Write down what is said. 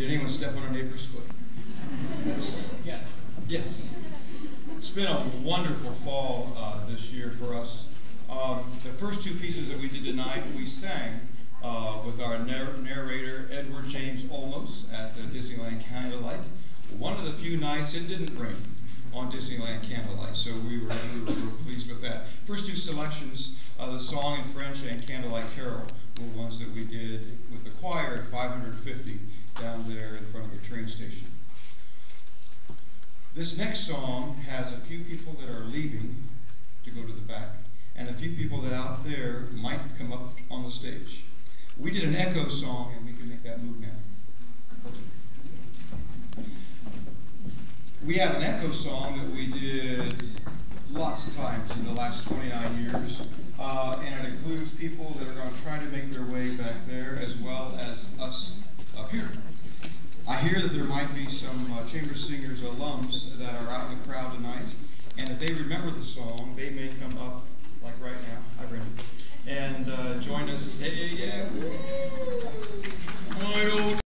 Did anyone step on a neighbor's foot? Yes. Yes. It's been a wonderful fall uh, this year for us. Um, the first two pieces that we did tonight, we sang uh, with our narr- narrator, Edward James Olmos, at uh, Disneyland Candlelight. One of the few nights it didn't rain on Disneyland Candlelight, so we were, we were pleased with that. First two selections, uh, the song in French and Candlelight Carol, were ones that we did with the choir at 550 down there in front of the train station. This next song has a few people that are leaving to go to the back, and a few people that out there might come up on the stage. We did an echo song, and we can make that move now. We have an echo song that we did lots of times in the last 29 years, uh, and it includes people that are going to try to make their way back there as well as us up here. I hear that there might be some uh, Chamber Singers alums that are out in the crowd tonight, and if they remember the song, they may come up, like right now, hi Brandon, and uh, join us. Hey, yeah.